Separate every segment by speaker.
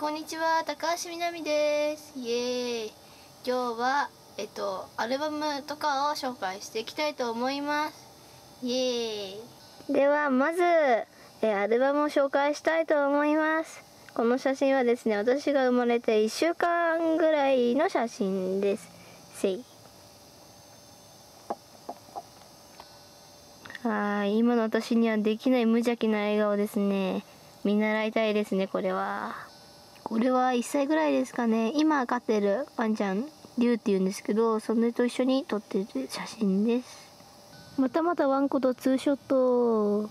Speaker 1: こんにちは高橋みなみです。イエーイ。今日はえっとアルバムとかを紹介していきたいと思います。イエーイ。ではまずえアルバムを紹介したいと思います。この写真はですね私が生まれて1週間ぐらいの写真です。せい。はい。今の私にはできない無邪気な笑顔ですね。見習いたいですねこれは。これは1歳ぐらいですかね。今飼ってるワンちゃんリュウって言うんですけどそれと一緒に撮ってる写真です。またまたワンコとツーショット。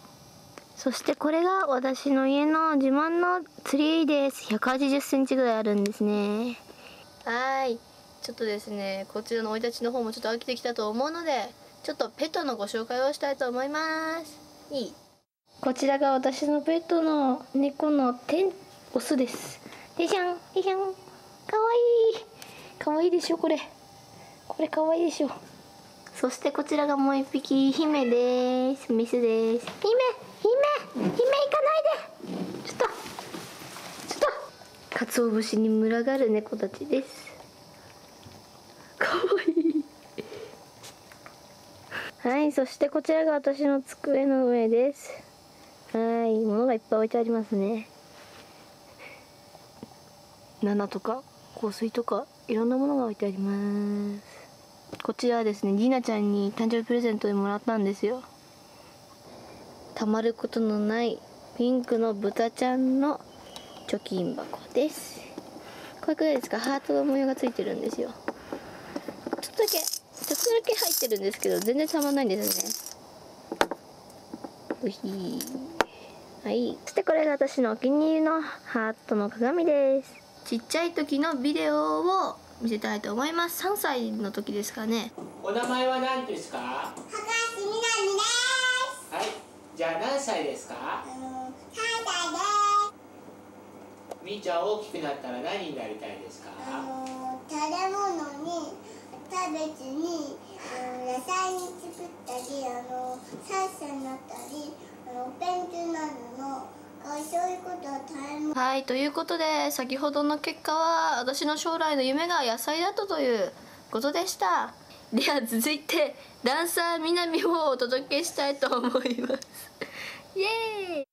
Speaker 1: そしてこれが私の家の自慢のツリーです。180センチぐらいあるんですね。はい。ちょっとですねこちらの生い立ちの方もちょっと飽きてきたと思うのでちょっとペットのご紹介をしたいと思います。いい。こちらが私のペットの猫のテンオスですでしゃんでしゃんかわいい。かわいいでしょ？これ。これかわいいでしょ？そしてこちらがもう一匹姫です。メスです。姫！姫！姫行かないで！ちょっと！ちょっと！鰹節に群がる猫たちです。かわいい。はいそしてこちらが私の机の上です。はい物がいっぱい置いてありますね7とか香水とかいろんなものが置いてあります。こちらはですねりなちゃんに誕生日プレゼントでもらったんですよ。たまることのないピンクの豚ちゃんの貯金箱です。これくらいですか？ハートの模様がついてるんですよ。ちょっとだけちょっとだけ入ってるんですけど全然たまんないんですね。うひはい。そしてこれが私のお気に入りのハートの鏡です。ちっちゃい時のビデオを見せたいと思います。3歳の時ですかね。
Speaker 2: お名前は何ですか？
Speaker 3: 高橋みなみです。
Speaker 2: はい。じゃあ何歳ですか？
Speaker 3: 三歳で
Speaker 2: みーちゃん大きくなったら何になりたいですか？
Speaker 3: す。あの、食べ物に、キャベツに、野菜に作ったり、あの、サッサになったり、あの、お弁当などの、
Speaker 1: はいということで先ほどの結果は私の将来の夢が野菜だったということでした。では続いてダンサーみなみをお届けしたいと思います。イエーイ。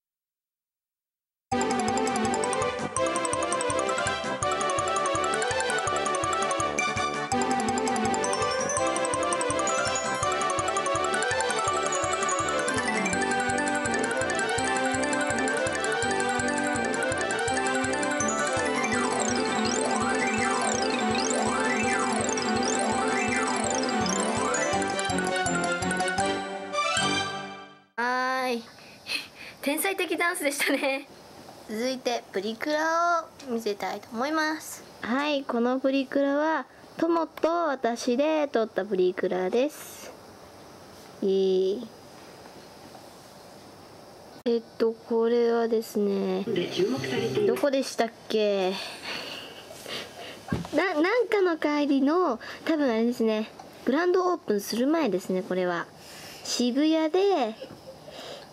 Speaker 1: 才的ダンスでしたね。続いてプリクラを見せたいと思います。はいこのプリクラは友と私で撮ったプリクラです。いいえっとこれはですねどこでしたっけ？ななんかの帰りの多分あれですねグランドオープンする前ですねこれは。渋谷で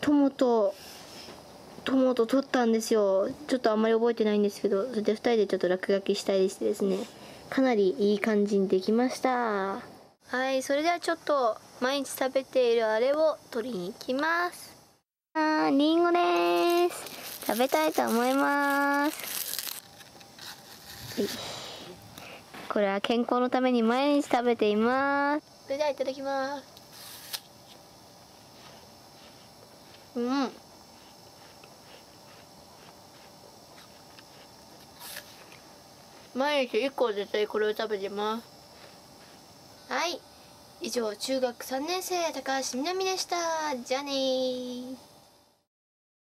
Speaker 1: 友と友と撮ったんですよ。ちょっとあんまり覚えてないんですけどそれで2人でちょっと落書きしたりしてですね。かなりいい感じにできました。はいそれではちょっと毎日食べているあれを取りに行きます。あーりんごです。食べたいと思います。はい。これは健康のために毎日食べています。それではいただきます。うん毎日1個絶対これを食べてます。はい。以上中学3年生高橋みなみでした。じゃあねー。